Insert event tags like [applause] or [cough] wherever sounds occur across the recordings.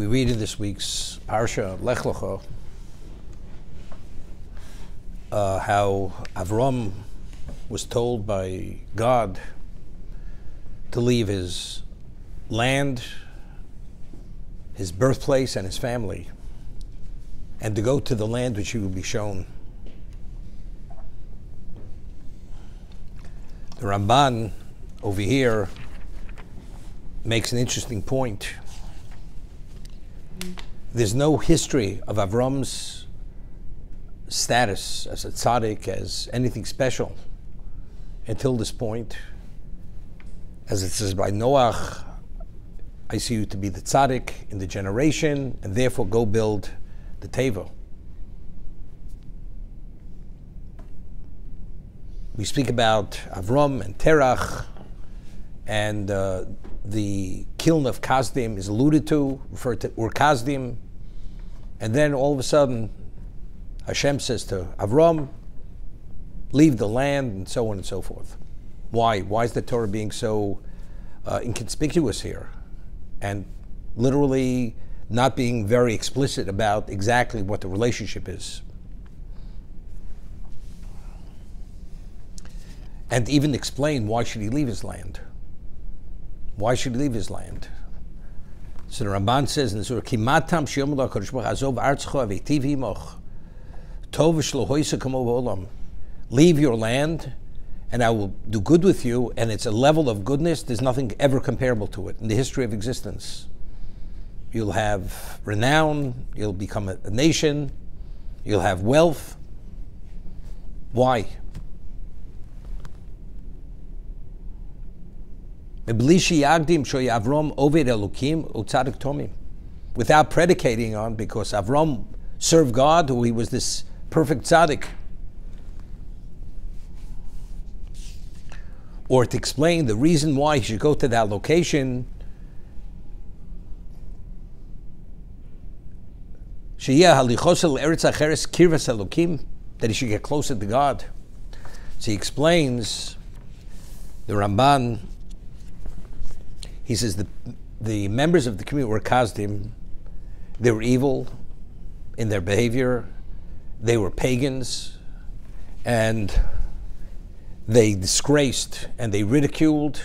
we read in this week's Parsha, Lech Lecha, uh, how Avram was told by God to leave his land, his birthplace, and his family, and to go to the land which he would be shown. The Ramban over here makes an interesting point. There's no history of Avram's status as a tzaddik, as anything special until this point. As it says by Noach, I see you to be the tzaddik in the generation, and therefore go build the teva. We speak about Avram and Terach, and uh, the kiln of Kazdim is alluded to, referred to Ur Kazdim, and then all of a sudden, Hashem says to Avram, leave the land, and so on and so forth. Why? Why is the Torah being so uh, inconspicuous here? And literally not being very explicit about exactly what the relationship is. And even explain why should he leave his land? Why should he leave his land? So the Ramban says in the Surah, Kimatam Azov Artzcho Tov Leave your land and I will do good with you, and it's a level of goodness, there's nothing ever comparable to it in the history of existence. You'll have renown, you'll become a nation, you'll have wealth. Why? Without predicating on, because Avram served God, who he was this perfect tzaddik. or to explain the reason why he should go to that location. That he should get closer to God. So he explains the Ramban. He says the the members of the community were Kazdim. They were evil in their behavior. They were pagans, and they disgraced and they ridiculed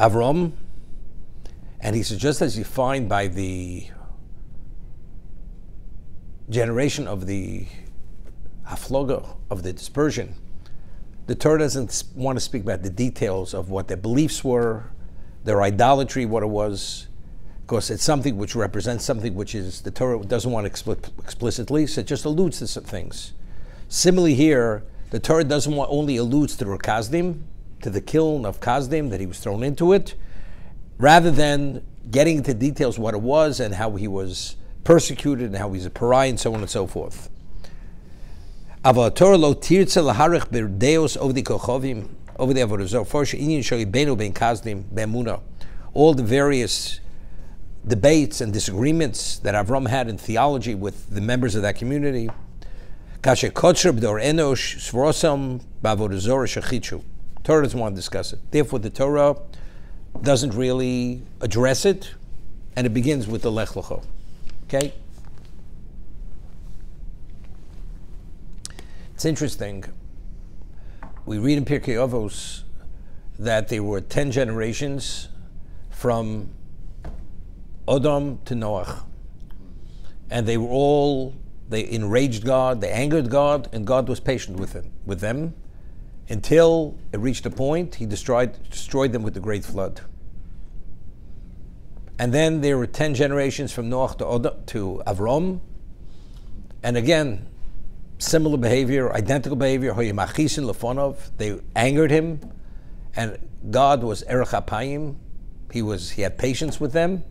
Avram. And he says, just as you find by the generation of the hafloga, of the dispersion, the Torah doesn't want to speak about the details of what their beliefs were, their idolatry, what it was, because it's something which represents something which is the Torah doesn't want to expl- explicitly, so it just alludes to some things. Similarly, here, the Torah doesn't want, only alludes to the Kazdim, to the kiln of Kazdim that he was thrown into it, rather than getting into details what it was and how he was persecuted and how he's a pariah and so on and so forth. Over the avodah there, all the various debates and disagreements that Avram had in theology with the members of that community. Kashe Kotcher B'dor Enosh Svrosam Bavodazor Shechichu. Torah doesn't want to discuss it. Therefore, the Torah doesn't really address it, and it begins with the Lech Lecho. Okay? It's interesting. We read in Pirkei Avos that there were 10 generations from Odom to Noach. And they were all they enraged God, they angered God, and God was patient with them, with them until it reached a point he destroyed, destroyed them with the great flood. And then there were 10 generations from Noach to, to Avram. And again, similar behavior, identical behavior. They angered him, and God was Erech Apayim. He was he had patience with them,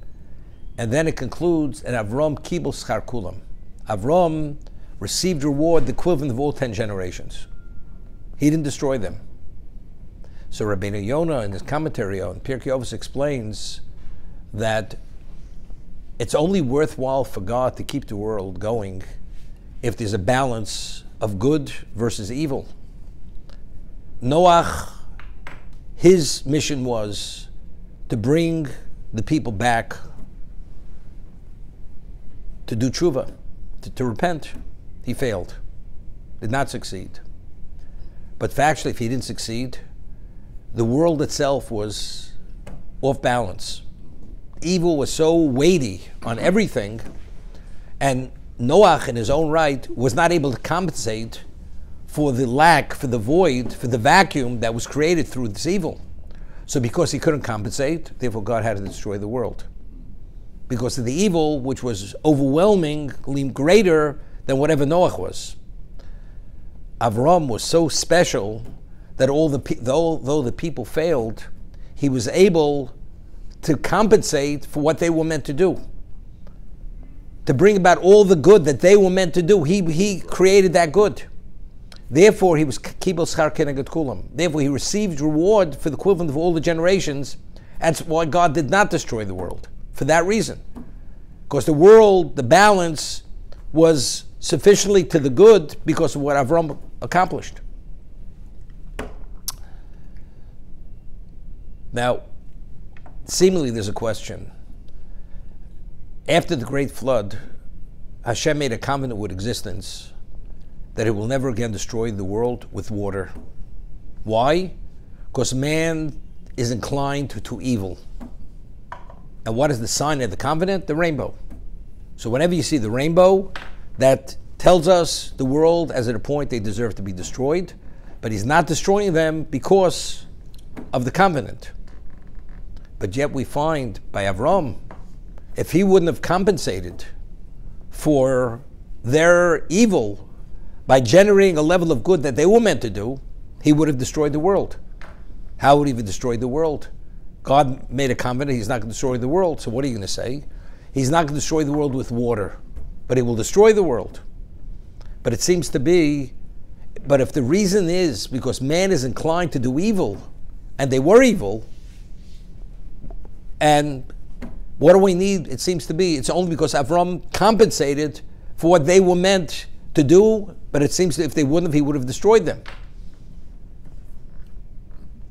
and then it concludes, and Avram kibul schar kulam. Avram received reward the equivalent of all ten generations. He didn't destroy them. So Rabbeinu Yonah in his commentary on Pirkei Avos explains that it's only worthwhile for God to keep the world going if there's a balance of good versus evil. Noach, his mission was to bring the people back to do tshuva, to, to repent. He failed, did not succeed. But factually, if he didn't succeed, the world itself was off balance. Evil was so weighty on everything, and Noach, in his own right, was not able to compensate for the lack, for the void, for the vacuum that was created through this evil. So, because he couldn't compensate, therefore God had to destroy the world. Because of the evil, which was overwhelmingly greater than whatever Noach was. Avram was so special that all the though, though the people failed, he was able to compensate for what they were meant to do. To bring about all the good that they were meant to do. He, he created that good. Therefore, he was kibel schar kenegat kulam. Therefore, he received reward for the equivalent of all the generations. That's why God did not destroy the world. For that reason. Because the world, the balance, was sufficiently to the good because of what Avram accomplished. Now, seemingly there's a question. After the great flood, Hashem made a covenant with existence that it will never again destroy the world with water. Why? Because man is inclined to, to evil. And what is the sign of the covenant? The rainbow. So whenever you see the rainbow, that tells us the world as at a point they deserve to be destroyed, but he's not destroying them because of the covenant. But yet we find by Avram, if he wouldn't have compensated for their evil by generating a level of good that they were meant to do, he would have destroyed the world. How would he have destroyed the world? God made a covenant, he's not going to destroy the world. So what are you going to say? He's not going to destroy the world with water, but he will destroy the world. But it seems to be, but if the reason is because man is inclined to do evil, and they were evil, and what do we need? It seems to be it's only because Avram compensated for what they were meant to do, but it seems that if they wouldn't have, he would have destroyed them.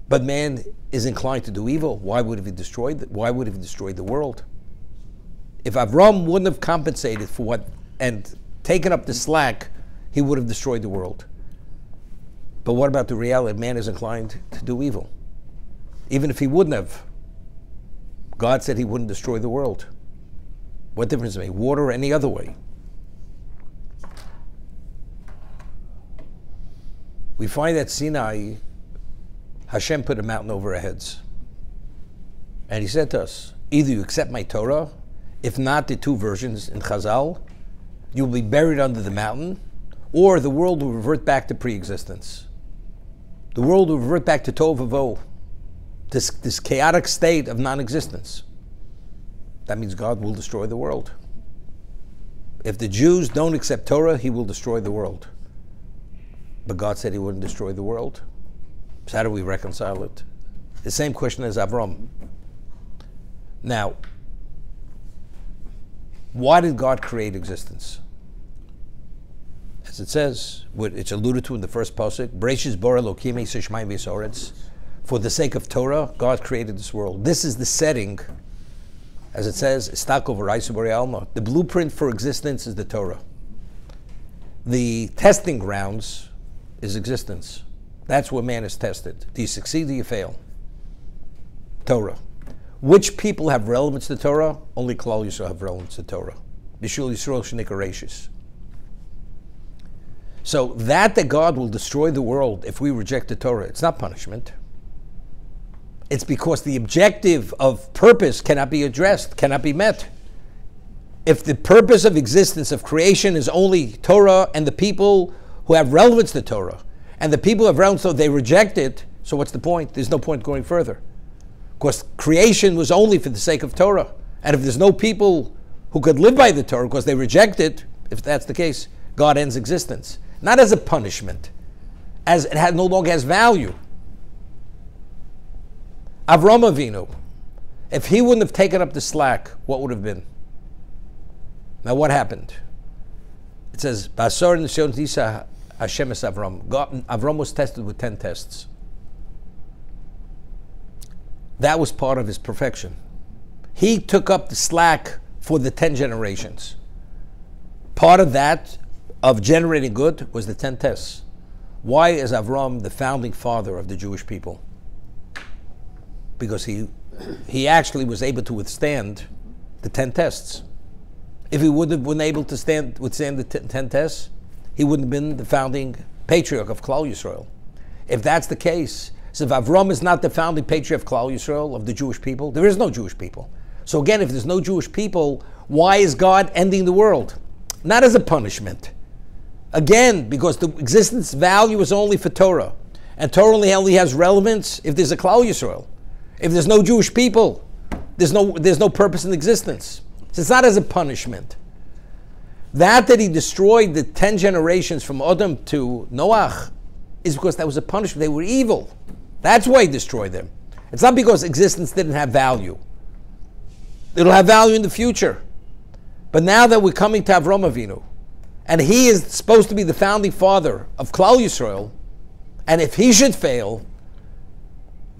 But man is inclined to do evil. Why would he destroyed? Why would he have destroyed the world? If Avram wouldn't have compensated for what and taken up the slack, he would have destroyed the world. But what about the reality? Man is inclined to do evil. Even if he wouldn't have, God said he wouldn't destroy the world. What difference does it make? Water or any other way? We find that Sinai, Hashem put a mountain over our heads. And he said to us, either you accept my Torah, if not the two versions in Chazal, you will be buried under the mountain, or the world will revert back to pre-existence. The world will revert back to Tov this, this chaotic state of non existence. That means God will destroy the world. If the Jews don't accept Torah, He will destroy the world. But God said He wouldn't destroy the world. So, how do we reconcile it? The same question as Avram. Now, why did God create existence? As it says, it's alluded to in the first pasuk, Bereshis bara lokime seshmayim for the sake of Torah, God created this world. This is the setting, as it says, alma. the blueprint for existence is the Torah. The testing grounds is existence. That's where man is tested. Do you succeed? Do you fail? Torah. Which people have relevance to Torah? Only Klal Yisrael have relevance to Torah. Bishul Yisrael Shenikarashis. So that that God will destroy the world if we reject the Torah, it's not punishment. It's because the objective of purpose cannot be addressed, cannot be met. If the purpose of existence of creation is only Torah and the people who have relevance to Torah, and the people have relevance, so they reject it, so what's the point? There's no point going further. Because creation was only for the sake of Torah. And if there's no people who could live by the Torah because they reject it, if that's the case, God ends existence. Not as a punishment, as it had, no longer has value. Avram Avinu, if he wouldn't have taken up the slack, what would have been? Now, what happened? It says, Basar Nishon Tisa Hashem es Avram. Avram was tested with 10 tests. That was part of his perfection. He took up the slack for the 10 generations. part of that, of generating good, was the ten tests. Why is Avram the founding father of the Jewish people? Because he, he actually was able to withstand the ten tests. If he would have been able to stand, withstand the t- ten tests, he wouldn't have been the founding patriarch of Klal Yisrael. If that's the case, so if Avram is not the founding patriarch of Klal Yisrael, of the Jewish people, there is no Jewish people. So again, if there's no Jewish people, why is God ending the world? Not as a punishment. Again, because the existence value is only for Torah. And Torah only, only has relevance if there's a Klal Yisrael. If there's no Jewish people, there's no, there's no purpose in existence. So it's not as a punishment. That that he destroyed the ten generations from Adam to Noach is because that was a punishment. They were evil. That's why he destroyed them. It's not because existence didn't have value. It'll have value in the future. But now that we're coming to Avram Avinu, and he is supposed to be the founding father of Klal Yisrael, and if he should fail,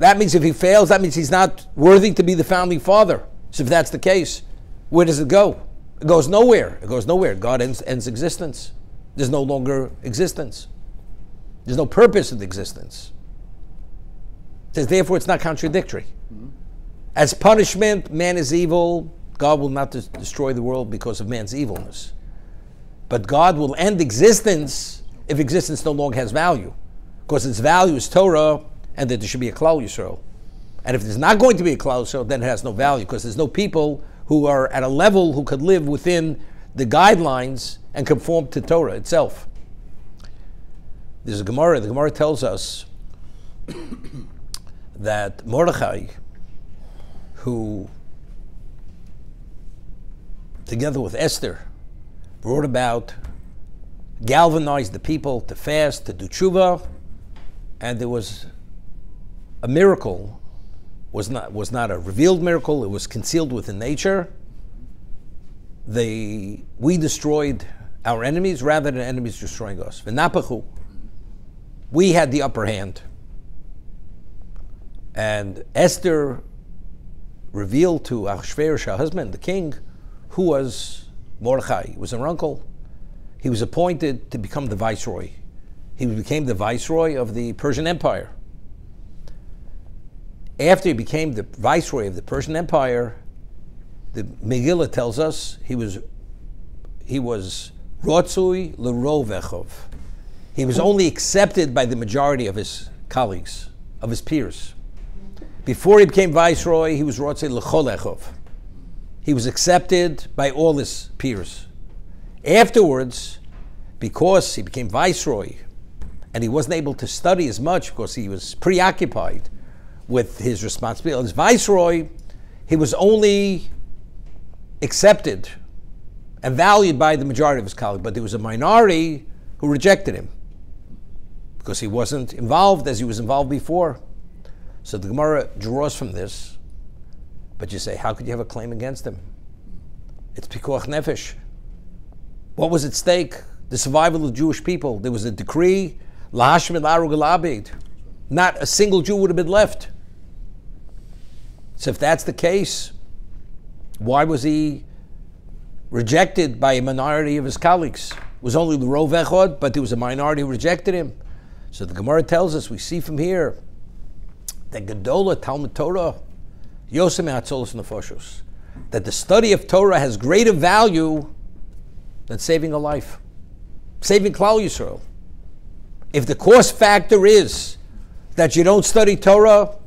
that means if he fails, that means he's not worthy to be the founding father. So if that's the case, where does it go? It goes nowhere. It goes nowhere. God ends, ends existence. There's no longer existence. There's no purpose in existence. It says, therefore, it's not contradictory. Mm-hmm. As punishment, man is evil. God will not des- destroy the world because of man's evilness. But God will end existence if existence no longer has value. Because its value is Torah and that there should be a Klal Yisrael. And if there's not going to be a Klal Yisrael, then it has no value because there's no people who are at a level who could live within the guidelines and conform to Torah itself. There's a Gemara. The Gemara tells us [coughs] that Mordechai, who together with Esther brought about, galvanized the people to fast, to do tshuva, and there was a miracle was not was not a revealed miracle. It was concealed within nature. They we destroyed our enemies rather than enemies destroying us. We had the upper hand. And Esther revealed to Achashverosh, her husband, the king, who was Mordechai. He was her uncle. He was appointed to become the viceroy. He became the viceroy of the Persian Empire. After he became the viceroy of the Persian Empire, the Megillah tells us he was he was Rotzui Lerovechov. He was only accepted by the majority of his colleagues, of his peers. Before he became viceroy, he was Rotzui Lecholechov. He was accepted by all his peers. Afterwards, because he became viceroy and he wasn't able to study as much because he was preoccupied with his responsibility. As viceroy, he was only accepted and valued by the majority of his colleagues, but there was a minority who rejected him because he wasn't involved as he was involved before. So the Gemara draws from this, but you say, how could you have a claim against him? It's pikuach nefesh. What was at stake? The survival of the Jewish people. There was a decree, lahashmid arug Not a single Jew would have been left. So if that's the case, why was he rejected by a minority of his colleagues? It was only the Rov Echad, but there was a minority who rejected him. So the Gemara tells us, we see from here, that Gedola Talmud Torah, Yosem Hatzolos Nefoshos, that the study of Torah has greater value than saving a life, saving Klal Yisrael. If the cost factor is that you don't study Torah,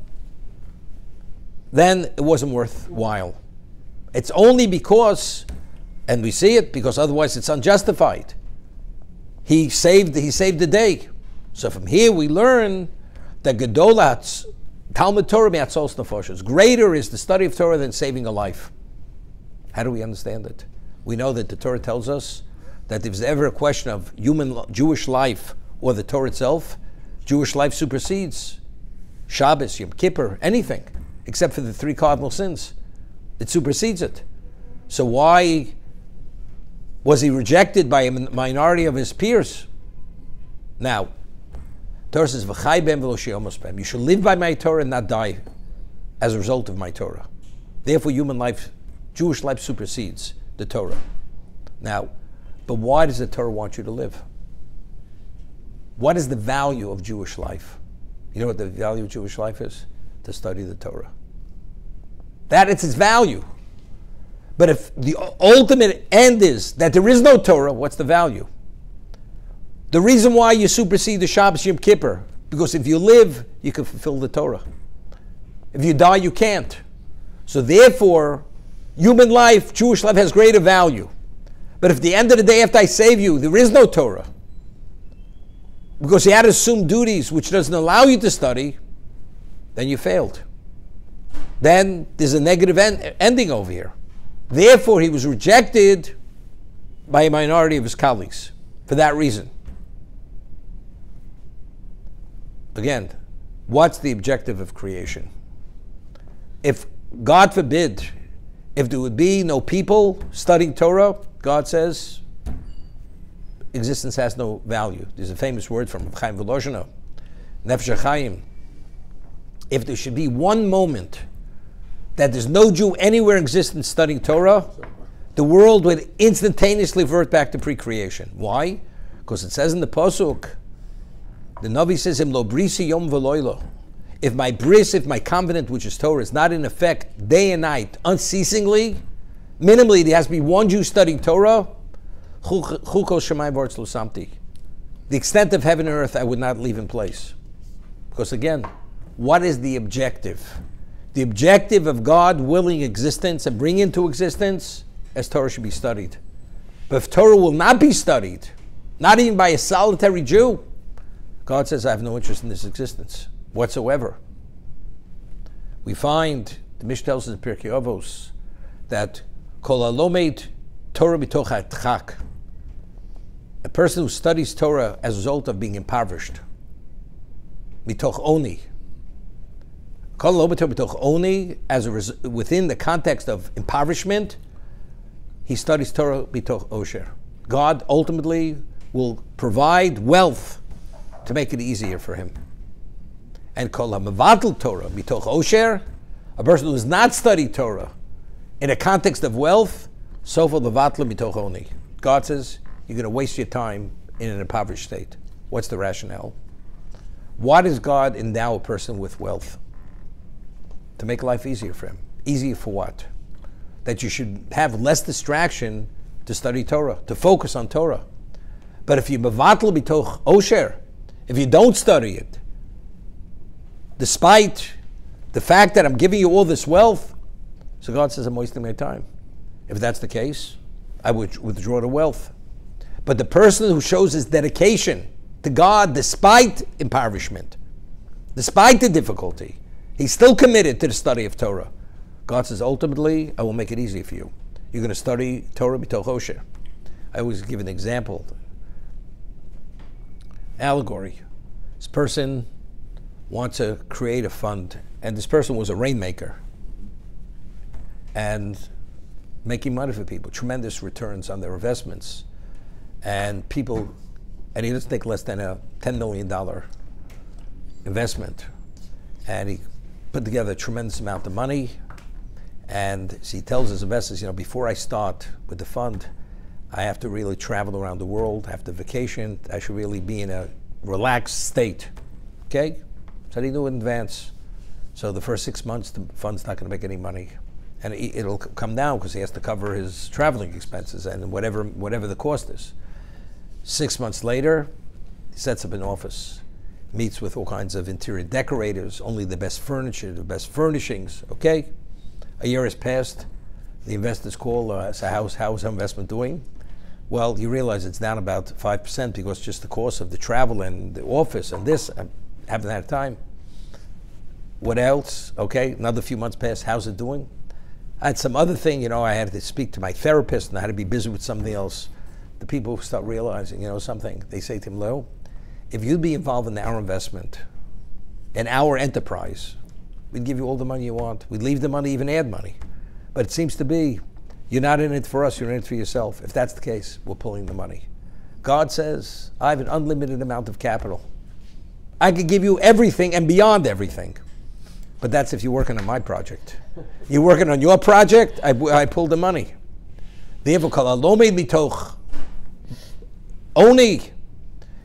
then it wasn't worthwhile. It's only because, and we see it because otherwise it's unjustified. He saved, he saved the day. So from here we learn that Gedolat's Talmud Torah miatzos nefoshes. Greater is the study of Torah than saving a life. How do we understand it? We know that the Torah tells us that if there's ever a question of human Jewish life or the Torah itself, Jewish life supersedes Shabbos, Yom Kippur, anything except for the three cardinal sins. It supersedes it. So why was he rejected by a minority of his peers? Now, Torah says, You should live by my Torah and not die as a result of my Torah. Therefore, human life, Jewish life supersedes the Torah. Now, But why does the Torah want you to live? What is the value of Jewish life? You know what the value of Jewish life is? To study the Torah. That is its value. But if the ultimate end is that there is no Torah, what's the value? The reason why you supersede the Shabbos Yom Kippur, because if you live, you can fulfill the Torah. If you die, you can't. So therefore, human life, Jewish life has greater value. But if the end of the day, after I save you, there is no Torah, because you had to assume duties which doesn't allow you to study, then you failed. Then there's a negative end, ending over here. Therefore, he was rejected by a minority of his colleagues for that reason. Again, what's the objective of creation? If God forbid, if there would be no people studying Torah, God says existence has no value. There's a famous word from Chaim Volozhiner, Nefesh Chaim. If there should be one moment that there's no Jew anywhere in existence studying Torah, the world would instantaneously revert back to pre-creation. Why? Because it says in the pasuk, the Navi says, "Im lo brisi yom veloilo." If my bris, if my covenant, which is Torah, is not in effect day and night, unceasingly, minimally, there has to be one Jew studying Torah. The extent of heaven and earth, I would not leave in place. Because again, what is the objective? The objective of God willing existence and bring into existence as Torah should be studied. But if Torah will not be studied, not even by a solitary Jew, God says, I have no interest in this existence whatsoever. We find, the Mishnah tells us in Pirkei Avos, that Kol alomed Torah mitoch a person who studies Torah as a result of being impoverished, mitoch oni, only as a res- within the context of impoverishment, he studies Torah bitoch osher. God ultimately will provide wealth to make it easier for him. And kol ha'mevatel Torah bitoch osher, a person who has not studied Torah in a context of wealth, sofa levatla bitoch oni. God says you're going to waste your time in an impoverished state. What's the rationale? Why does God endow a person with wealth? To make life easier for him. Easier for what? That you should have less distraction to study Torah, to focus on Torah. But if you mevatel bitoch osher, if you don't study it, despite the fact that I'm giving you all this wealth, so God says I'm wasting my time. If that's the case, I would withdraw the wealth. But the person who shows his dedication to God despite impoverishment, despite the difficulty, He's still committed to the study of Torah. God says, ultimately, I will make it easy for you. You're going to study Torah b'toch I always give an example. Allegory. This person wants to create a fund, and this person was a rainmaker and making money for people, tremendous returns on their investments. And people, and he doesn't take less than a $10 million investment. And he put together a tremendous amount of money. And he tells his investors, you know, before I start with the fund, I have to really travel around the world, have to vacation. I should really be in a relaxed state. Okay? So he knew in advance. So the first six months, the fund's not going to make any money. And it'll come down because he has to cover his traveling expenses and whatever, whatever the cost is. Six months later, he sets up an office meets with all kinds of interior decorators, only the best furniture, the best furnishings. Okay, a year has passed. The investors call, uh, say, how's, how's our investment doing? Well, you realize it's down about 5% because just the cost of the travel and the office and this, I haven't had time. What else? Okay, another few months passed. How's it doing? I had some other thing, you know, I had to speak to my therapist and I had to be busy with something else. The people start realizing, you know, something. They say to him, Leo, if you'd be involved in our investment, in our enterprise, we'd give you all the money you want. We'd leave the money, even add money. But it seems to be you're not in it for us, you're in it for yourself. If that's the case, we're pulling the money. God says, I have an unlimited amount of capital. I could give you everything and beyond everything. But that's if you're working on my project. You're working on your project, I, I pull the money. The evukalah lo made mitoch. Only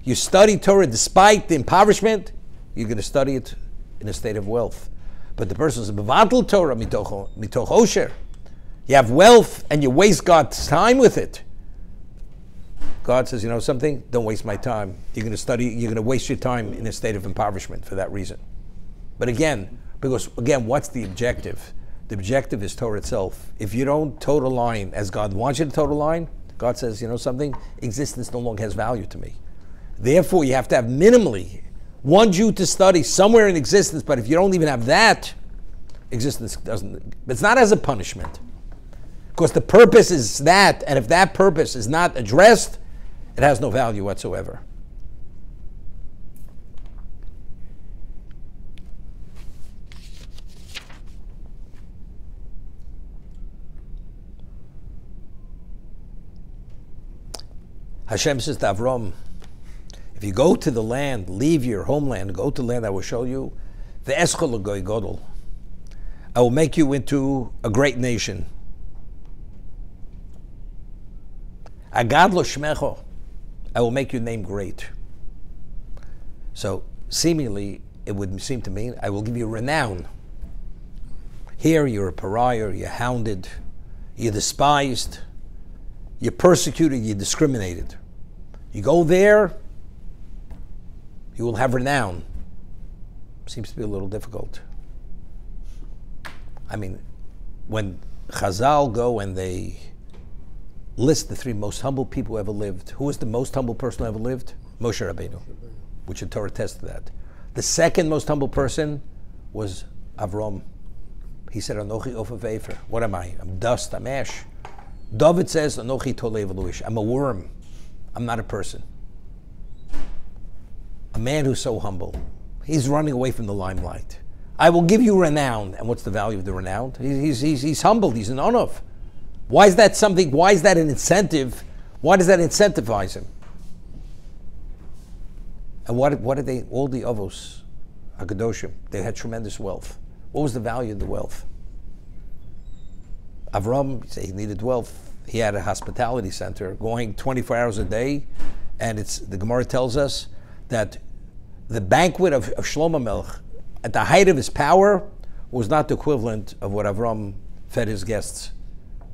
you study Torah despite the impoverishment, you're going to study it in a state of wealth. But the person is Bavatal Torah mitoch osher. You have wealth and you waste God's time with it. God says, you know something? Don't waste my time. You're going to study, you're going to waste your time in a state of impoverishment for that reason. But again, because again, what's the objective? The objective is Torah itself. If you don't toe the line as God wants you to toe the line, God says, you know something? Existence no longer has value to me. Therefore, you have to have minimally one Jew to study somewhere in existence, but if you don't even have that, existence doesn't, it's not as a punishment. Because the purpose is that, and if that purpose is not addressed, it has no value whatsoever. Hashem says to Avram, if you go to the land, leave your homeland, go to the land I will show you, the Eschol Godel, I will make you into a great nation. Agadlo Shmecho, I will make your name great. So seemingly, it would seem to me, I will give you renown. Here, you're a pariah, you're hounded, you're despised, you're persecuted, you're discriminated. You go there, you will have renown. Seems to be a little difficult. I mean, when Chazal go and they list the three most humble people who ever lived, who was the most humble person who ever lived? Moshe Rabbeinu, which the Torah attests to that. The second most humble person was Avram. He said, Anochi Ofav What am I? I'm dust, I'm ash. David says, Anochi Tolev I'm a worm. I'm not a person. A man who's so humble. He's running away from the limelight. I will give you renown. And what's the value of the renown? He's, he's, he's humbled. He's an onof. Why is that something? Why is that an incentive? Why does that incentivize him? And what, what did they, all the Avos, Akadoshim, they had tremendous wealth. What was the value of the wealth? Avram, he needed wealth. He had a hospitality center going 24 hours a day. And it's the Gemara tells us that the banquet of, of Shlomo Melech, at the height of his power, was not the equivalent of what Avram fed his guests.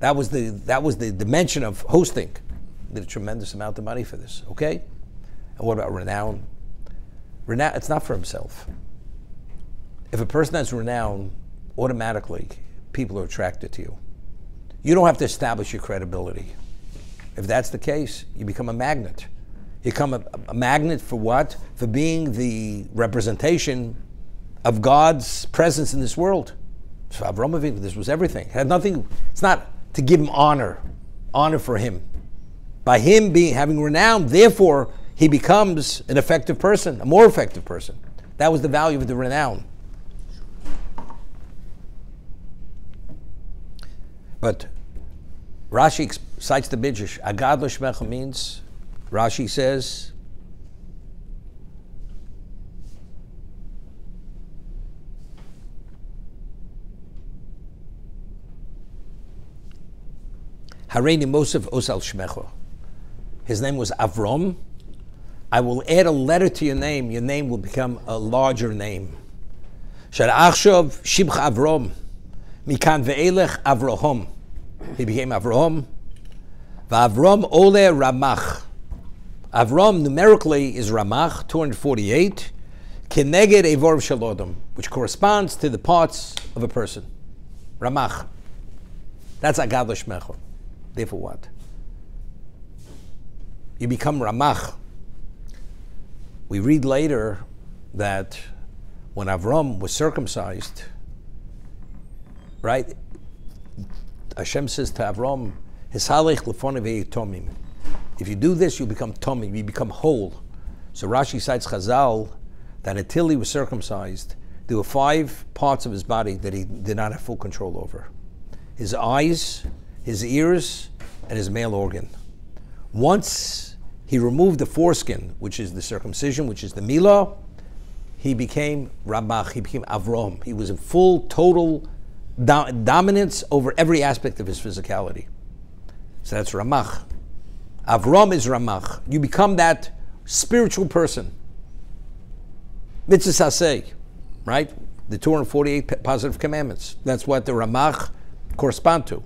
That was the that was the dimension of hosting. Did a tremendous amount of money for this. Okay, and what about renown? Renown. It's not for himself. If a person has renown, automatically people are attracted to you. You don't have to establish your credibility. If that's the case, you become a magnet. You become a, a magnet for what? For being the representation of God's presence in this world. So Avram Avinu, this was everything. It had nothing. It's not to give him honor, honor for him. By him being having renown, therefore he becomes an effective person, a more effective person. That was the value of the renown. But Rashi cites the Midrash. Agad means Rashi says, Hareini Mosef Osal Shmecho. His name was Avrom. I will add a letter to your name. Your name will become a larger name. Achshov Shibcha Avrom. Mikan ve'elech Avrohom. He became Avrom. Va'avrom Ole Ramach. Avram numerically is Ramach, 248, Keneged Evor Shalodom, which corresponds to the parts of a person. Ramach. That's Agad Lashmecho. Therefore what? You become Ramach. We read later that when Avram was circumcised, right? Hashem says to Avram, Hisalech lefonev tomim. If you do this, you become tummy, you become whole. So Rashi cites Chazal that until he was circumcised, there were five parts of his body that he did not have full control over his eyes, his ears, and his male organ. Once he removed the foreskin, which is the circumcision, which is the milah, he became Ramach, he became Avrom. He was in full, total do- dominance over every aspect of his physicality. So that's Ramach. Avram is Ramach. You become that spiritual person. Mitzvah say, right? The 248 positive commandments. That's what the Ramach correspond to.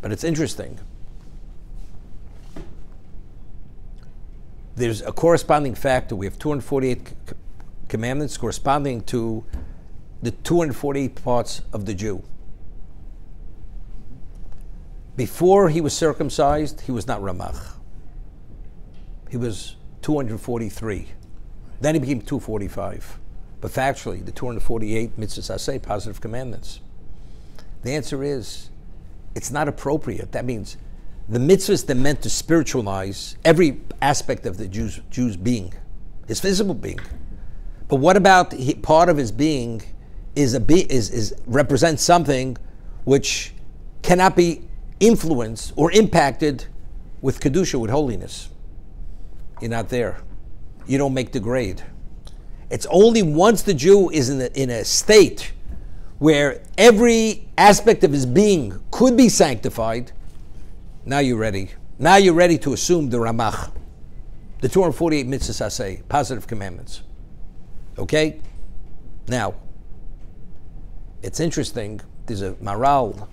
But it's interesting. There's a corresponding factor. We have 248 commandments corresponding to the 248 parts of the Jew. Before he was circumcised, he was not Ramach. He was 243. Then he became 245. But factually, the 248 mitzvahs I say positive commandments. The answer is, it's not appropriate. That means the mitzvahs that meant to spiritualize every aspect of the Jew's, Jew's being, his physical being. But what about he, part of his being is a be, is, is represents something which cannot be influenced or impacted with kedusha, with holiness. You're not there. You don't make the grade. It's only once the Jew is in a, in a state where every aspect of his being could be sanctified. Now you're ready. Now you're ready to assume the Ramach, the 248 mitzvahs I say, positive commandments. Okay? Now, it's interesting. There's a Maharal,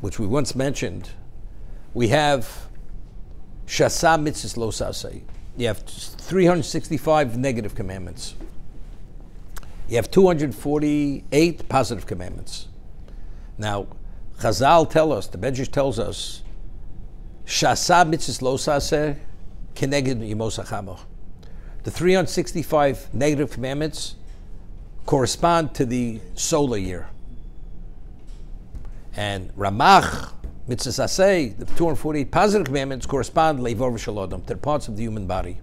which we once mentioned. We have Shasa mitzvahs lo sasei. You have 365 negative commandments. You have 248 positive commandments. Now, Chazal tell us, the Medrash tells us, Shasa mitzvahs lo saseh keneged yimosachamo. The 365 negative commandments correspond to the solar year. And Ramach, mitzvahs asay, the 248 positive commandments correspond leivor v'shalodom, to the parts of the human body.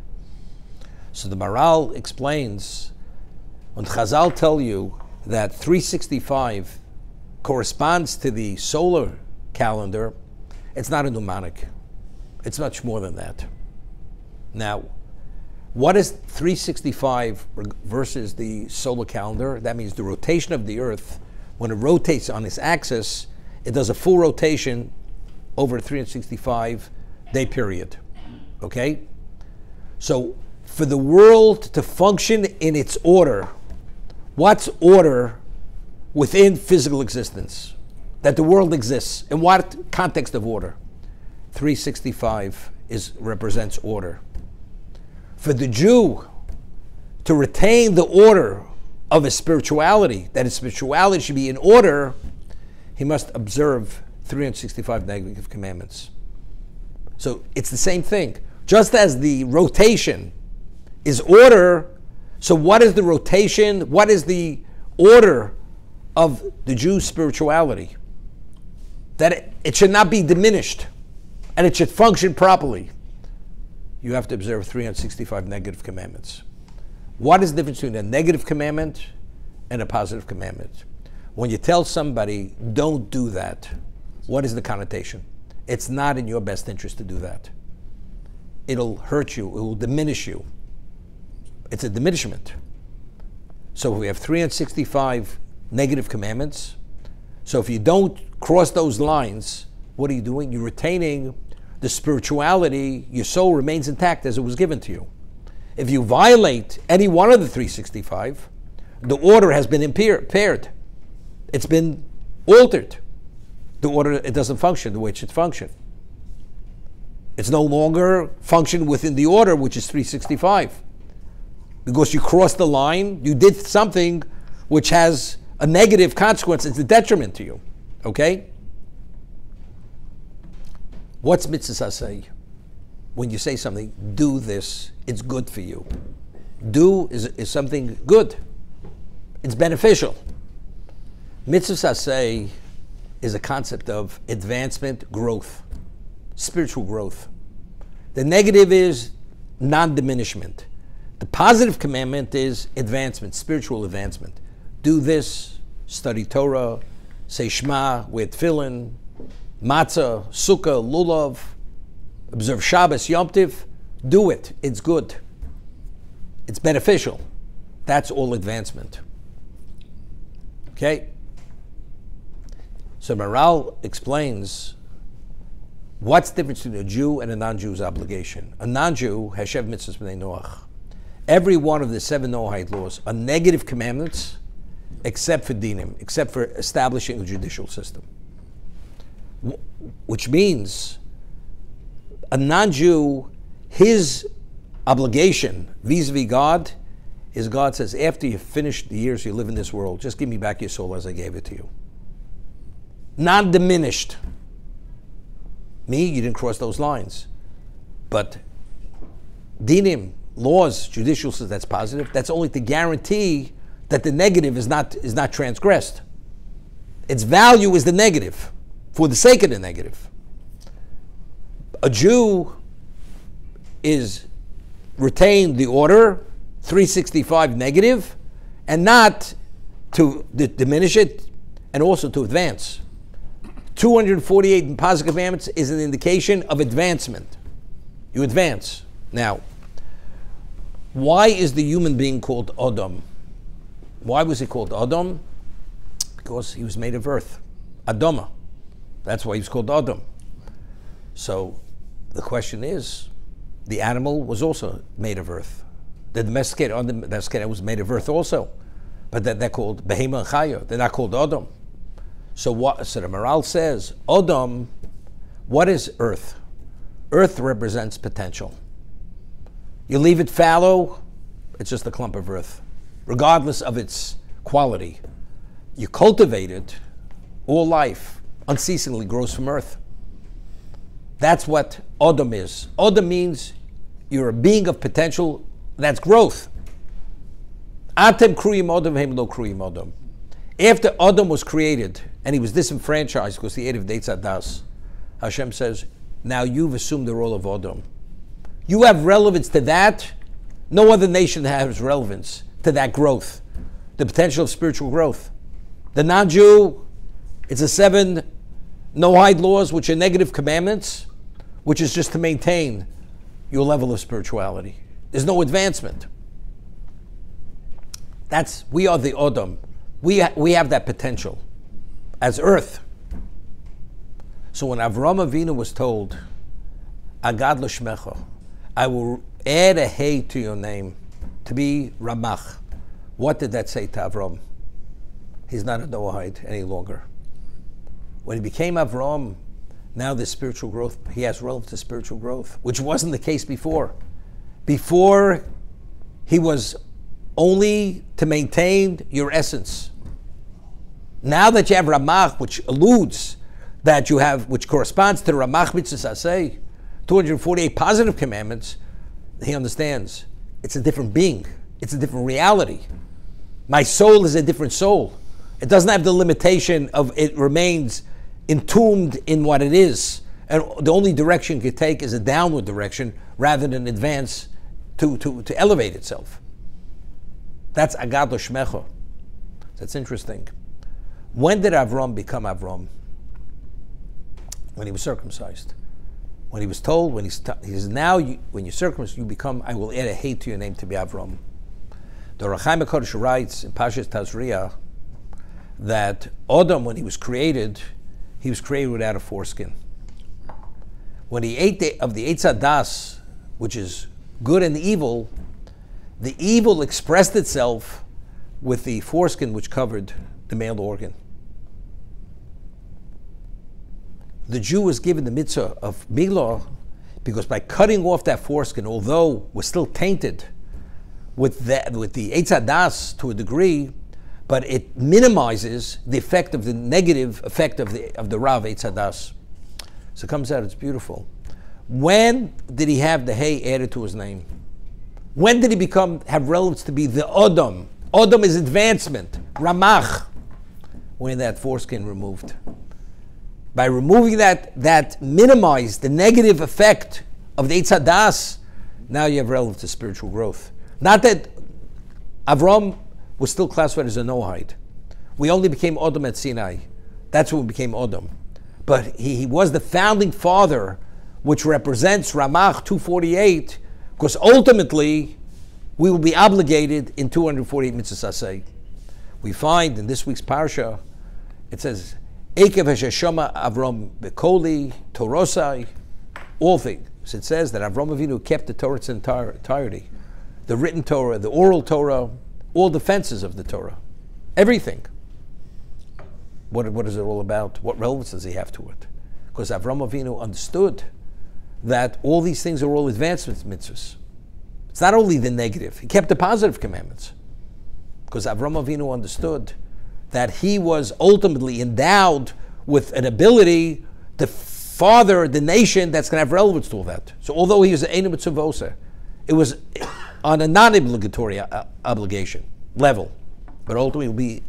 So the Maharal explains, when Chazal tell you that 365 corresponds to the solar calendar, it's not a mnemonic. It's much more than that. Now, what is 365 versus the solar calendar? That means the rotation of the Earth, when it rotates on its axis, it does a full rotation over a 365 day period. Okay? So, for the world to function in its order, what's order within physical existence? That the world exists. In what context of order? 365 is represents order. For the Jew to retain the order of his spirituality, that his spirituality should be in order, he must observe 365 negative commandments. So it's the same thing. Just as the rotation is order, so what is the rotation? What is the order of the Jew's spirituality? That it, it should not be diminished and it should function properly. You have to observe 365 negative commandments. What is the difference between a negative commandment and a positive commandment? When you tell somebody, don't do that, what is the connotation? It's not in your best interest to do that. It'll hurt you, it will diminish you. It's a diminishment. So we have 365 negative commandments. So if you don't cross those lines, what are you doing? You're retaining the spirituality, your soul remains intact as it was given to you. If you violate any one of the 365, the order has been impaired. It's been altered. The order it doesn't function the way it should function. It's no longer function within the order, which is 365. Because you crossed the line, you did something which has a negative consequence, it's a detriment to you. Okay? What's mitzvah say? When you say something, do this, it's good for you. Do is, is something good. It's beneficial. Mitzvah say is a concept of advancement, growth, spiritual growth. The negative is non diminishment. The positive commandment is advancement, spiritual advancement. Do this, study Torah, say Shema with tefillin, matzah, sukkah, lulav, observe Shabbos, Yom Tiv. Do it. It's good. It's beneficial. That's all advancement. Okay? So Maharal explains What's the difference between a Jew and a non-Jew's obligation? A non-Jew has Shev Mitzvahs B'nai Noach. Every one of the seven Noahide laws are negative commandments, except for dinim, except for establishing a judicial system. Which means a non-Jew, his obligation vis-a-vis God is God says, after you finish the years you live in this world, just give me back your soul as I gave it to you. Non diminished. Me, you didn't cross those lines. But dinim, laws, judicial says that's positive. That's only to guarantee that the negative is not, is not transgressed. Its value is the negative for the sake of the negative. A Jew is retained the order 365 negative and not to d- diminish it and also to advance. 248 in positive commandments is an indication of advancement. You advance. Now, why is the human being called Adam? Why was he called Adam? Because he was made of earth. Adama. That's why he was called Adam. So the question is the animal was also made of earth. The domesticated, the domesticated was made of earth also, but they're called behema and chaya. They're not called Adam. So what? So the says, Adam. What is earth? Earth represents potential. You leave it fallow, it's just a clump of earth, regardless of its quality. You cultivate it, all life unceasingly grows from earth. That's what Adam is. Adam means you're a being of potential that's growth. Atem kruyim hem lo Adam. After Adam was created and he was disenfranchised because he ate of Deitz Adas, Hashem says, now you've assumed the role of Adam. You have relevance to that. No other nation has relevance to that growth, the potential of spiritual growth. The non Jew, it's a seven Noahide laws, which are negative commandments, which is just to maintain your level of spirituality. There's no advancement. That's we are the Odom. We ha- we have that potential as Earth. So when Avram Avinu was told, "Agad l'shmecha," I will add a hey to your name to be Ramach. What did that say to Avram? He's not a Noahide any longer. When he became Avram, now the spiritual growth, he has relevance to spiritual growth, which wasn't the case before. Before, he was only to maintain your essence. Now that you have Ramach, which alludes that you have, which corresponds to Ramach mitzvah say, 248 positive commandments, he understands it's a different being, it's a different reality. My soul is a different soul. It doesn't have the limitation of it remains entombed in what it is. And the only direction it could take is a downward direction rather than advance to, to, to elevate itself. That's Agado Shmecho. That's interesting. When did Avram become Avram? When he was circumcised. When he was told, when he's, t- he's now, you, when you're circumcised, you become, I will add a hate to your name to be Avram. The Rachaim HaKodesh writes in Pashas Tazria that Adam, when he was created, he was created without a foreskin. When he ate the, of the Eitz Das, which is good and evil, the evil expressed itself with the foreskin which covered the male organ. The Jew was given the mitzvah of milah because by cutting off that foreskin, although was still tainted with the, with the Eitz Das to a degree, but it minimizes the effect of the negative effect of the of the Rav Eitz Das. So it comes out, it's beautiful. When did he have the hay added to his name? When did he become have relevance to be the Odom? Odom is advancement. Ramach. When that foreskin removed. By removing that, that minimized the negative effect of the Eitz now you have relevance to spiritual growth. Not that Avram was still classified as a Noahide. We only became Odom at Sinai. That's when we became Odom. But he, he was the founding father which represents Ramach 248, because ultimately we will be obligated in 248 mitzvahs We find in this week's parsha, it says, Ekev Hashashama Avram Bekoli, Torosai, all things. It says that Avram Avinu kept the Torah's entire, entirety. The written Torah, the oral Torah, all the fences of the Torah. Everything. What, what is it all about? What relevance does he have to it? Because Avram Avinu understood that all these things are all advancements mitzvahs. It's not only the negative. He kept the positive commandments. Because Avram Avinu understood that he was ultimately endowed with an ability to father the nation that's going to have relevance to all that. So although he was an Eina Mitzvosa, it was [coughs] on a non-obligatory uh, obligation level, but ultimately be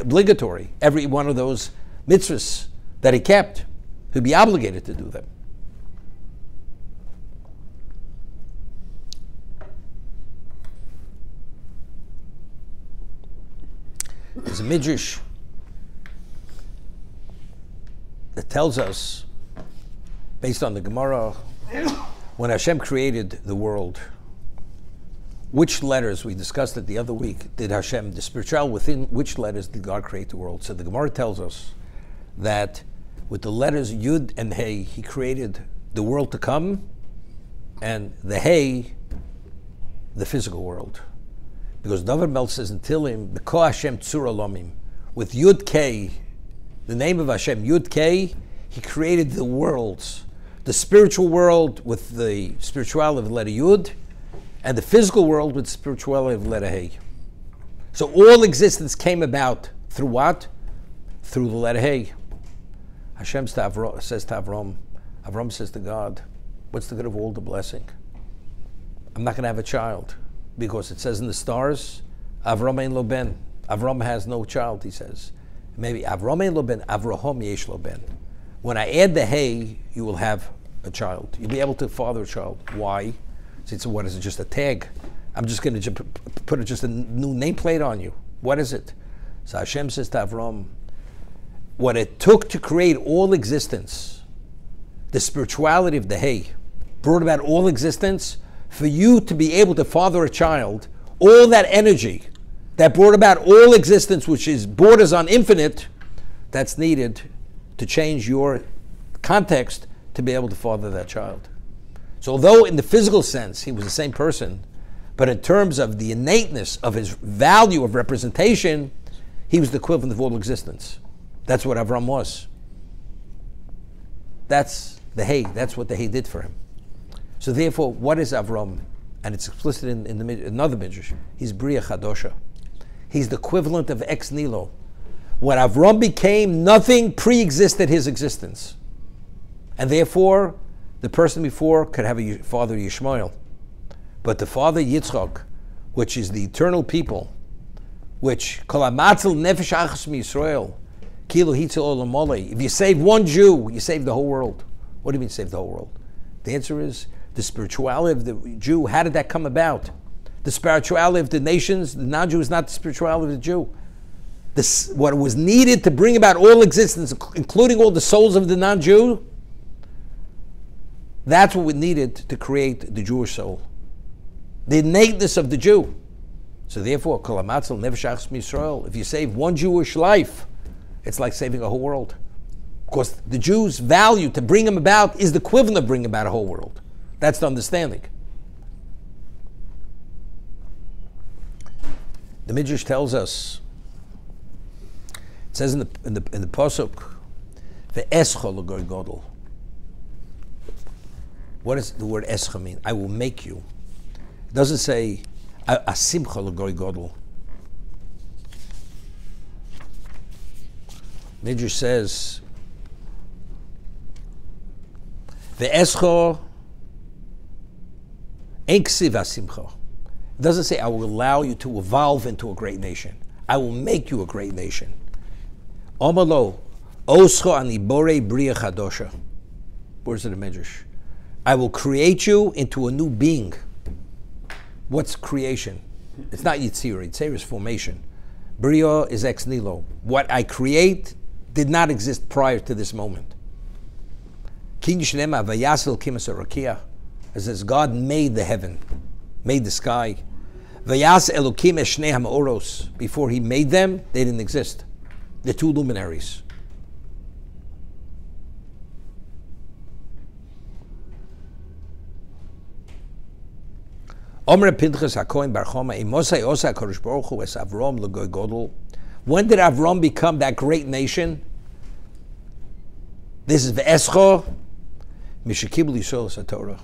obligatory. Every one of those mitzvahs that he kept, he'd be obligated to do them. There's a midrash that tells us, based on the Gemara, when Hashem created the world, which letters, we discussed it the other week, did Hashem, the spiritual within which letters did God create the world? So the Gemara tells us that with the letters Yud and Hey, He created the world to come, and the Hey, the physical world. Because David Mel says in Tilim, B'ko Hashem Tzura Lomim, with Yud K, the name of Hashem, Yud K, He created the worlds, the spiritual world with the spirituality of the letter Yud, and the physical world with the spirituality of letter Hey. So all existence came about through what? Through the letter Hey. Hashem says to Avram, Avram says to God, what's the good of all the blessing? I'm not going to have a child because it says in the stars, Avram lo ben. Avram has no child, he says. Maybe Avram ein lo ben, Avraham yesh lo ben. When I add the hey, you will have a child. You'll be able to father a child. Why? So what is it? Just a tag? I'm just going to put just a new nameplate on you. What is it? So Hashem says to Avram, what it took to create all existence, the spirituality of the hay, brought about all existence for you to be able to father a child, all that energy that brought about all existence, which is borders on infinite, that's needed to change your context to be able to father that child. So, although in the physical sense he was the same person, but in terms of the innateness of his value of representation, he was the equivalent of all existence. That's what Avram was. That's the hay. That's what the hay did for him. So therefore, what is Avram? And it's explicit in, in the, another midrash. He's Bria Chadosha. He's the equivalent of ex nihilo. When Avram became, nothing pre-existed his existence. And therefore, the person before could have a father Yishmael. But the father Yitzchak, which is the eternal people, which kolamatzel nefesh achas Yisrael, hitzel If you save one Jew, you save the whole world. What do you mean save the whole world? The answer is the spirituality of the Jew, how did that come about? The spirituality of the nations, the non Jew is not the spirituality of the Jew. This, what was needed to bring about all existence, including all the souls of the non Jew, that's what we needed to create the Jewish soul. The innateness of the Jew. So therefore, Kalamatzel Nevshachs Yisrael, if you save one Jewish life, it's like saving a whole world. Because the Jews' value to bring them about is the equivalent of bringing about a whole world. That's the understanding. The Midrash tells us, it says in the, in the, in the Pasuk, the Escha Godel. What does the word Escha mean? I will make you. It doesn't say Asimcha Godel. Midrash says, the Escha it doesn't say, I will allow you to evolve into a great nation. I will make you a great nation. Omalo, Oscho anibore bria chadosha. Where's the Midrash? I will create you into a new being. What's creation? It's not Yitzira. Yitzira is formation. Bria is ex nihilo. What I create did not exist prior to this moment. King Shnema vayasil kimasarakia. It says God made the heaven, made the sky. Vayas Elokim Eshnehem Oros. Before he made them, they didn't exist. The two luminaries. Omre Pinchas HaKoin Imosai Osa Baruch Hu Es Avrom Godol. When did Avram become that great nation? This is V'escho Mishakibli Yisrael Satorah.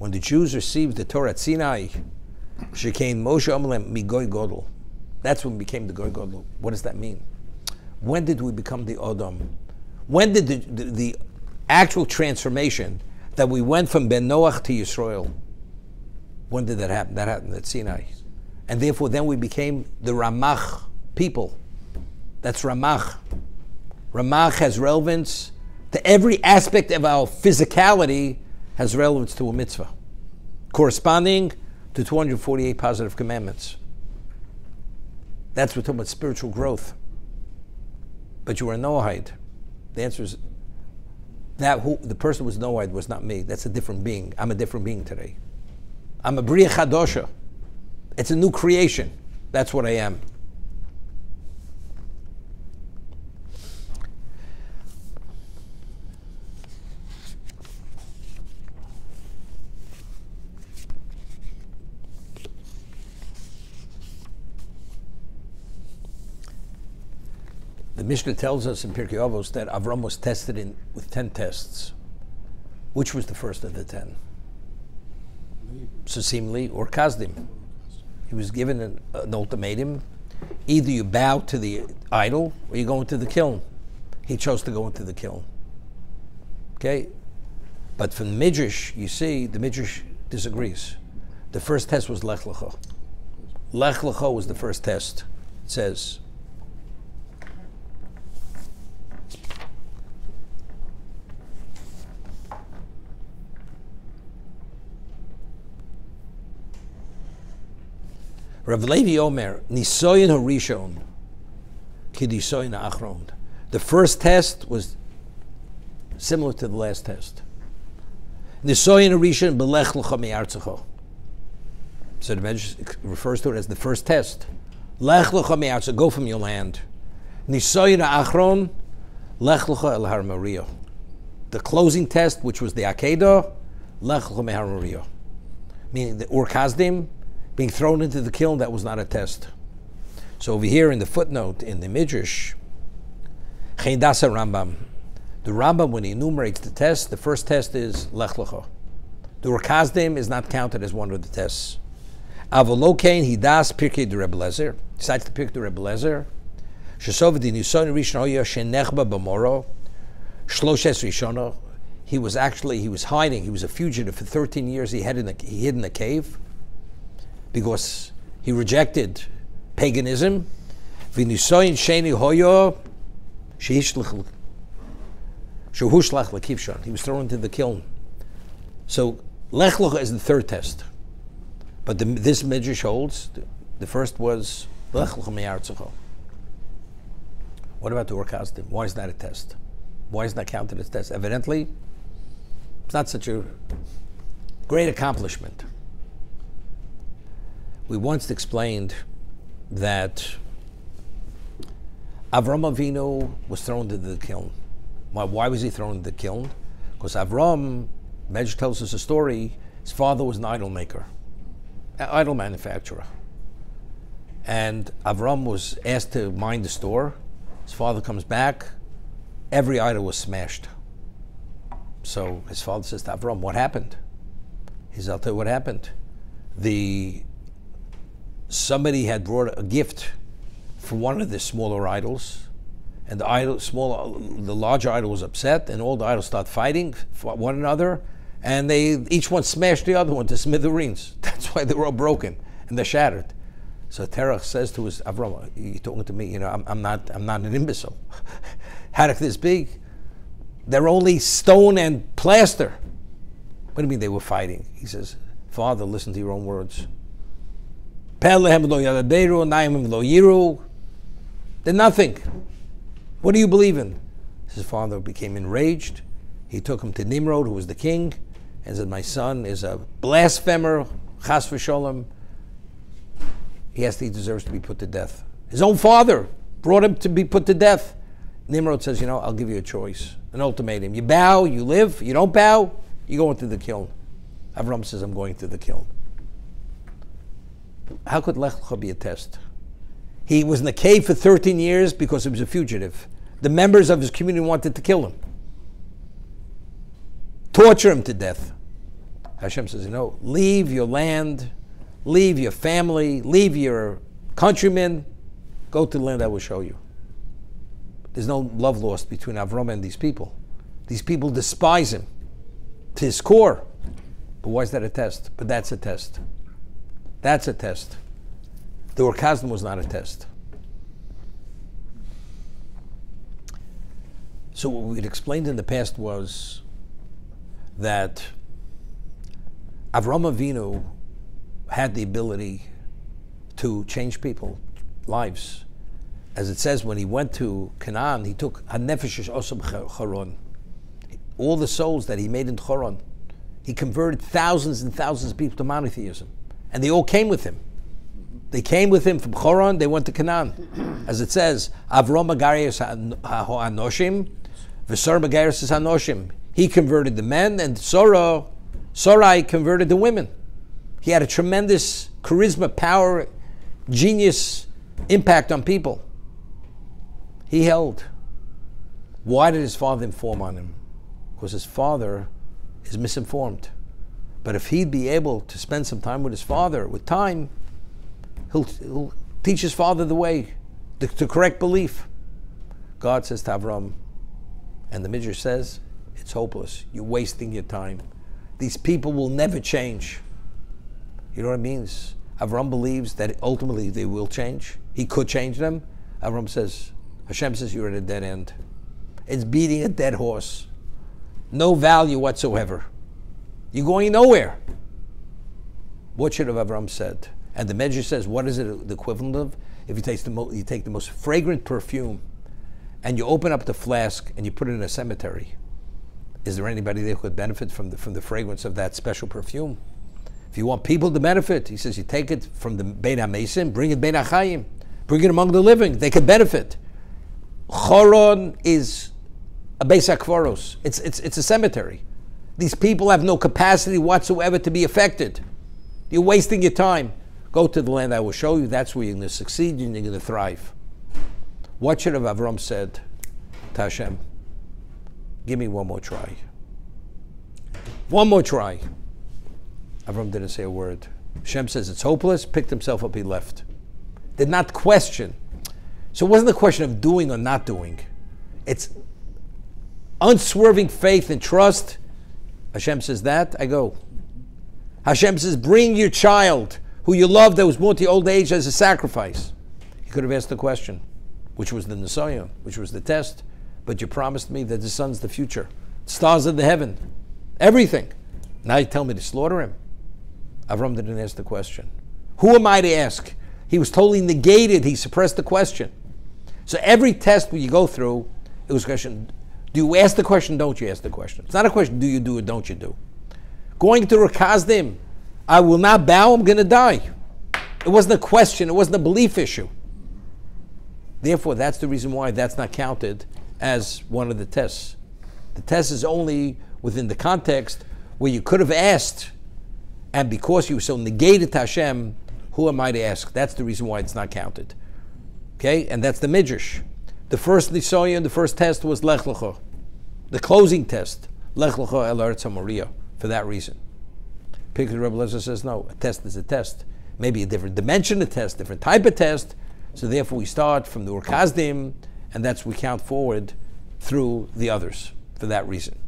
When the Jews received the Torah at Sinai, Shekain Moshe Amalem Migoy Godel. That's when we became the Goy Godel. What does that mean? When did we become the Odom? When did the, the, the actual transformation that we went from Ben Noach to Yisrael? When did that happen? That happened at Sinai. And therefore, then we became the Ramach people. That's Ramach. Ramach has relevance to every aspect of our physicality, has relevance to a mitzvah, corresponding to 248 positive commandments. That's what we're talking about spiritual growth. But you were a Noahide. The answer is that who the person who was Noahide was not me. That's a different being. I'm a different being today. I'm a Bria Chadosha. It's a new creation. That's what I am. The Mishnah tells us in Pirkei Avos that Avram was tested in, with 10 tests. Which was the first of the 10? Susimli or Kazdim. He was given an, an, ultimatum. Either you bow to the idol or you go into the kiln. He chose to go into the kiln. Okay? But from the Midrash, you see, the Midrash disagrees. The first test was Lech Lecho. Lech Lecho was the first test. It says, Rav Levi Omer, Nisoyin Harishon, Kidisoyin Achron. The first test was similar to the last test. Nisoyin Harishon Belech L'cha So the Medrash refers to it as the first test. Lech L'cha go from your land. Nisoyin Achron, Lech L'cha El Har Maria. The closing test, which was the Akedah, Lech L'cha Har. Meaning the Ur Kazdim, being thrown into the kiln, that was not a test. So over here in the footnote in the Midrash, Cheindasa Rambam, the Rambam, when he enumerates the tests, the first test is Lech Lecha. The Rakazdim is not counted as one of the tests. Avolokein Hidas Pirkei de Rebbe Lezer, cites the Pirkei de Rebbe Lezer, Shesov di Nison Rishon Hoya Shenechba B'moro, Shloshes Rishona, he was actually, he was hiding, he was a fugitive for 13 years, he, had in a, he hid in a cave because he rejected paganism. V'nisoyin sheni hoyo shehishlach shehushlach lekivshon. He was thrown into the kiln. So lech is the third test, but the, this midrash holds the first was lech lecha What about the orkastim? Why is that a test? Why is that counted as a test? Evidently, it's not such a great accomplishment. We once explained that Avram Avinu was thrown into the kiln. Why, why was he thrown into the kiln? Because Avram, Medj tells us a story, his father was an idol maker, an idol manufacturer. And Avram was asked to mind the store. His father comes back, every idol was smashed. So his father says to Avram, What happened? He says, I'll tell you what happened. The somebody had brought a gift for one of the smaller idols, and the idol, small, the larger idol was upset, and all the idols start fighting for one another, and they each one smashed the other one to smithereens. [laughs] That's why they were all broken and they're shattered. So Terach says to his Avram, "You're talking to me? You know, I'm, I'm not, I'm not an imbecile. [laughs] Could this big. They're only stone and plaster." What do you mean they were fighting? He says, "Father, listen to your own words." They're nothing. What do you believe in? His father became enraged. He took him to Nimrod, who was the king, and said, My son is a blasphemer, chas v'sholem. He has to, he deserves to be put to death. His own father brought him to be put to death. Nimrod says, You know, I'll give you a choice, an ultimatum. You bow, you live. You don't bow, you go into the kiln. Avram says, I'm going to the kiln. How could Lech Lecha be a test? He was in the cave for 13 years because he was a fugitive. The members of his community wanted to kill him, torture him to death. Hashem says, you know, leave your land, leave your family, leave your countrymen, go to the land I will show you. There's no love lost between Avram and these people. These people despise him to his core. But why is that a test? But that's a test. That's a test. The Ur was not a test. So what we explained in the past was that Avram Avinu had the ability to change people, lives. As it says, when he went to Canaan, he took Hanefesh Osam Charon. All the souls that he made in Choron, he converted thousands and thousands of people to monotheism. And they all came with him. They came with him from Choron, they went to Canaan. As it says, Avram Agarius Anoshim, Vesar Agarius Anoshim. He converted the men, and Sora, Sorai converted the women. He had a tremendous charisma, power, genius impact on people. He held. Why did his father inform on him? Because his father is misinformed. But if he'd be able to spend some time with his father, with time, he'll, he'll teach his father the way, the, the correct belief. God says to Avram, and the Midrash says, it's hopeless. You're wasting your time. These people will never change. You know what it means? Avram believes that ultimately they will change. He could change them. Avram says, Hashem says you're at a dead end. It's beating a dead horse. No value whatsoever. You're going nowhere. What should have Avram said? And the Medrash says, what is it the equivalent of? If you take the, mo- you take the most fragrant perfume and you open up the flask and you put it in a cemetery, is there anybody there who could benefit from the, from the fragrance of that special perfume? If you want people to benefit, he says you take it from the Bein HaMesim, bring it Bein HaChayim, bring it among the living. They could benefit. Choron is a Beis HaKvaros. It's, it's, it's a cemetery. These people have no capacity whatsoever to be affected. You're wasting your time. Go to the land I will show you. That's where you're going to succeed and you're going to thrive. What should have Avram said to Hashem? Give me one more try. One more try. Avram didn't say a word. Hashem says it's hopeless, picked himself up, he left. Did not question. So it wasn't a question of doing or not doing. It's unswerving faith and trust Hashem says that, I go. Hashem says, bring your child who you love that was born to old age as a sacrifice. He could have asked the question, which was the Nisayon, which was the test, but you promised me that the son's the future. Stars of the heaven, everything. Now you tell me to slaughter him. Avram didn't ask the question. Who am I to ask? He was totally negated. He suppressed the question. So every test we go through, it was a question, do you ask the question? Don't you ask the question? It's not a question. Do you do it? Don't you do? Going to Rakazdim, I will not bow. I'm going to die. It wasn't a question. It wasn't a belief issue. Therefore, that's the reason why that's not counted as one of the tests. The test is only within the context where you could have asked, and because you so negated Hashem, who am I to ask? That's the reason why it's not counted. Okay, and that's the midrash. The first Nisoyan, the first test was Lech Lecha. The closing test, Lech Lecha El Eretz for that reason. Pikul Rebbe Lezer says, no, a test is a test. Maybe a different dimension of test, different type of test. So therefore we start from the Urkazdim, and that's we count forward through the others for that reason.